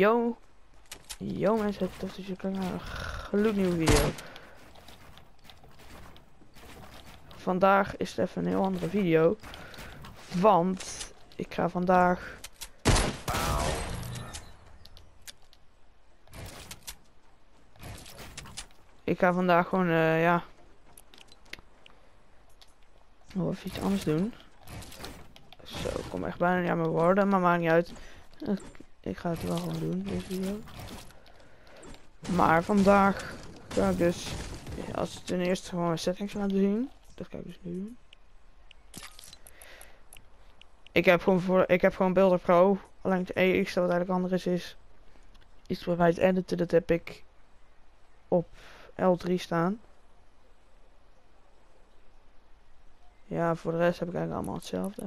Yo. Yo mensen, tof dat je kijkt naar een gloednieuwe video. Vandaag is het even een heel andere video. Want ik ga vandaag... Ik ga vandaag gewoon, eh, ja... Nog iets anders doen. Zo, ik kom echt bijna niet aan mijn woorden, maar maakt niet uit. Ik, ga het wel gewoon doen, deze video. Maar vandaag ga ik dus, als ten eerste gewoon mijn settings laten zien. Dat ga ik dus nu doen. Ik heb gewoon voor, ik heb gewoon Builder Pro. Alleen het enige wat eigenlijk anders is, iets bij het editen. Dat heb ik op L3 staan. Ja, voor de rest heb ik eigenlijk allemaal hetzelfde.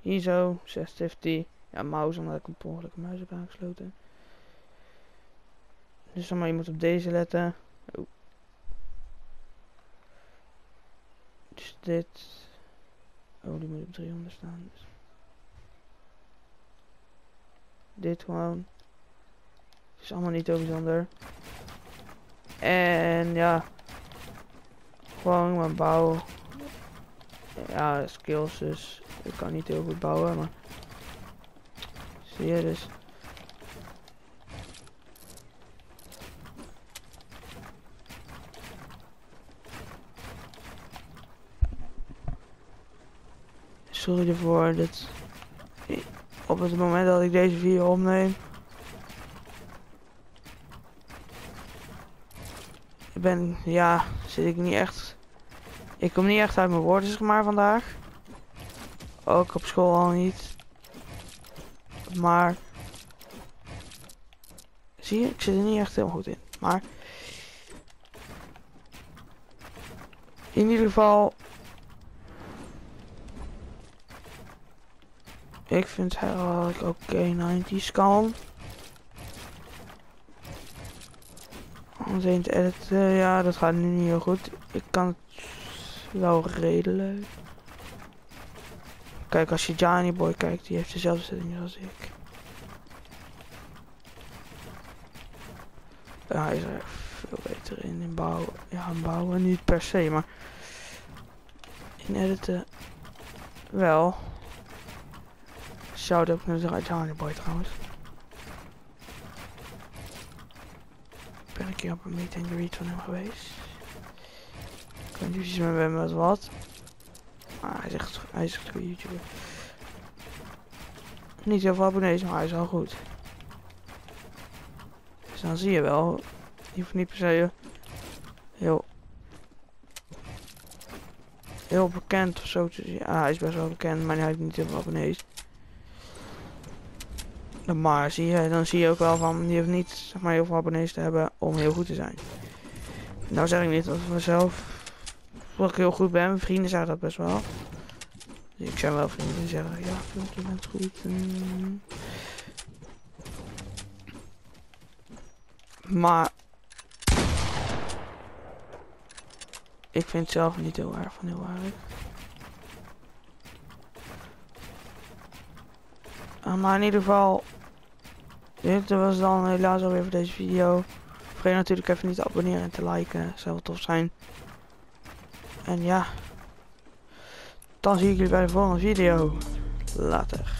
Hier zo, 650. Ja, mouse, omdat ik een per ongeluk een muis heb aangesloten. Dus dan maar je moet op deze letten. Dus dit. Oh, die moet op 300 staan. Dus. Dit gewoon. Is allemaal niet zo bijzonder. En ja. Gewoon mijn bouw. Ja, skills dus. Ik kan niet heel goed bouwen, maar. Dus. Sorry ervoor dat op het moment dat ik deze video opneem. Ik ben, ja, zit ik niet echt. Ik kom niet echt uit mijn woorden, zeg maar, vandaag. Ook op school al niet. Maar. Zie je, ik zit er niet echt heel goed in. Maar. In ieder geval. Ik vind eigenlijk oké, okay, 90's kan. Alleen te editen, ja, dat gaat nu niet heel goed. Ik kan het wel redelijk. Kijk, als je Johnny Boy kijkt, die heeft dezelfde settings als ik. Hij is er veel beter in, in bouwen. Ja, in bouwen niet per se, maar in editen wel. Shout-out naar Johnny Boy trouwens. Ik ben een keer op een meet and greet van hem geweest. Ik weet niet precies met wat. Maar hij is echt, hij is echt een YouTuber. Niet zoveel abonnees, maar hij is wel goed. Dus dan zie je wel. Je hoeft niet per se heel... Heel bekend of zo te zien. Ah, hij is best wel bekend, maar hij heeft niet heel veel abonnees. Maar zie je, dan zie je ook wel van, je hoeft niet zeg maar, heel veel abonnees te hebben om heel goed te zijn. Nou zeg ik niet dat we zelf ik heel goed ben. Mijn vrienden zeggen dat best wel. Dus ik zijn wel vrienden zeggen, ja, je bent goed. Mm. Maar ik vind het zelf niet heel erg van heel erg. Uh, maar in ieder geval, dit was dan helaas alweer voor deze video. Vergeet natuurlijk even niet te abonneren en te liken. Zou wel tof zijn. En ja, dan zie ik jullie bij de volgende video. Later.